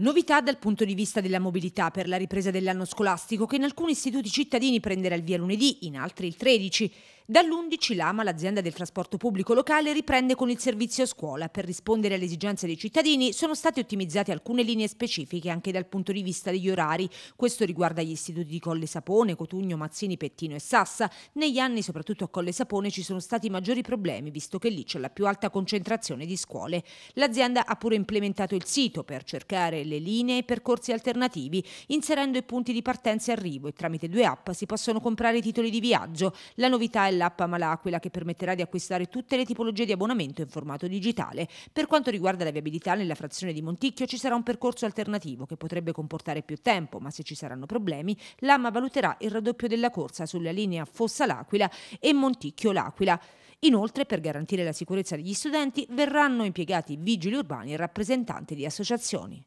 Novità dal punto di vista della mobilità per la ripresa dell'anno scolastico che in alcuni istituti cittadini prenderà il via lunedì, in altri il 13. Dall'11 l'AMA, l'azienda del trasporto pubblico locale, riprende con il servizio scuola. Per rispondere alle esigenze dei cittadini sono state ottimizzate alcune linee specifiche anche dal punto di vista degli orari. Questo riguarda gli istituti di Colle Sapone, Cotugno, Mazzini, Pettino e Sassa. Negli anni, soprattutto a Colle Sapone, ci sono stati maggiori problemi, visto che lì c'è la più alta concentrazione di scuole. L'azienda ha pure implementato il sito per cercare le linee e percorsi alternativi, inserendo i punti di partenza e arrivo e tramite due app si possono comprare i titoli di viaggio. La novità è l'app Malaquila che permetterà di acquistare tutte le tipologie di abbonamento in formato digitale. Per quanto riguarda la viabilità nella frazione di Monticchio ci sarà un percorso alternativo che potrebbe comportare più tempo, ma se ci saranno problemi, l'AMA valuterà il raddoppio della corsa sulla linea Fossa L'Aquila e Monticchio L'Aquila. Inoltre, per garantire la sicurezza degli studenti, verranno impiegati vigili urbani e rappresentanti di associazioni.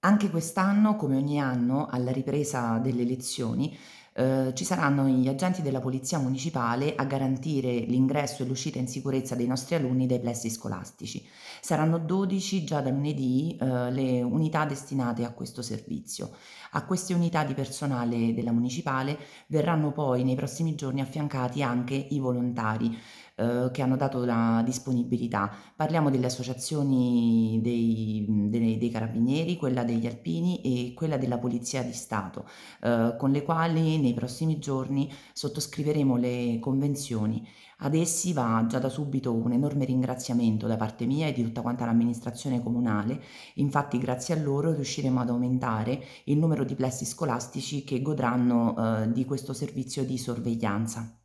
Anche quest'anno, come ogni anno, alla ripresa delle lezioni, eh, ci saranno gli agenti della Polizia Municipale a garantire l'ingresso e l'uscita in sicurezza dei nostri alunni dai plessi scolastici. Saranno 12 già da lunedì eh, le unità destinate a questo servizio. A queste unità di personale della Municipale verranno poi nei prossimi giorni affiancati anche i volontari eh, che hanno dato la disponibilità. Parliamo delle associazioni dei, dei, dei, carabinieri, quella degli alpini e quella della Polizia di Stato, eh, con le quali nei prossimi giorni sottoscriveremo le convenzioni. Ad essi va già da subito un enorme ringraziamento da parte mia e di tutta quanta l'amministrazione comunale, infatti grazie a loro riusciremo ad aumentare il numero di plessi scolastici che godranno eh, di questo servizio di sorveglianza.